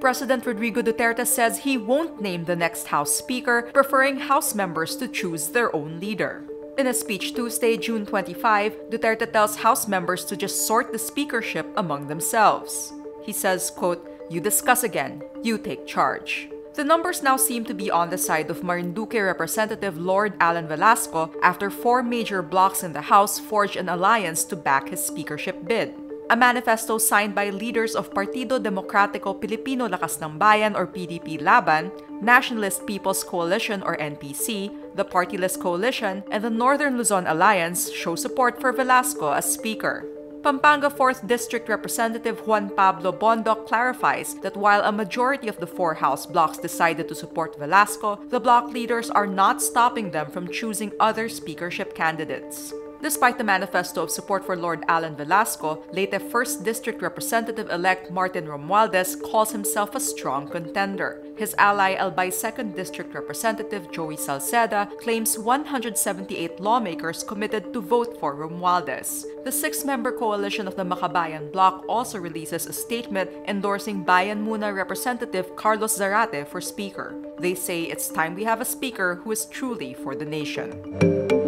President Rodrigo Duterte says he won't name the next House Speaker, preferring House members to choose their own leader. In a speech Tuesday, June 25, Duterte tells House members to just sort the speakership among themselves. He says, quote, You discuss again, you take charge. The numbers now seem to be on the side of Marinduque Representative Lord Allan Velasco after four major blocs in the House forged an alliance to back his speakership bid. A manifesto signed by leaders of Partido Demokratiko Pilipino Lakas ng Bayan or PDP Laban, Nationalist People's Coalition or NPC, the Party-List Coalition, and the Northern Luzon Alliance show support for Velasco as Speaker. Pampanga 4th District Representative Juan Pablo Bondoc clarifies that while a majority of the four House blocs decided to support Velasco, the bloc leaders are not stopping them from choosing other speakership candidates. Despite the manifesto of support for Lord Allan Velasco, Leyte 1st District Representative elect Martin Romualdez calls himself a strong contender. His ally Albay 2nd District Representative Joey Salceda claims 178 lawmakers committed to vote for Romualdez. The six member coalition of the Makabayan Bloc also releases a statement endorsing Bayan Muna Representative Carlos Zarate for Speaker. They say it's time we have a speaker who is truly for the nation.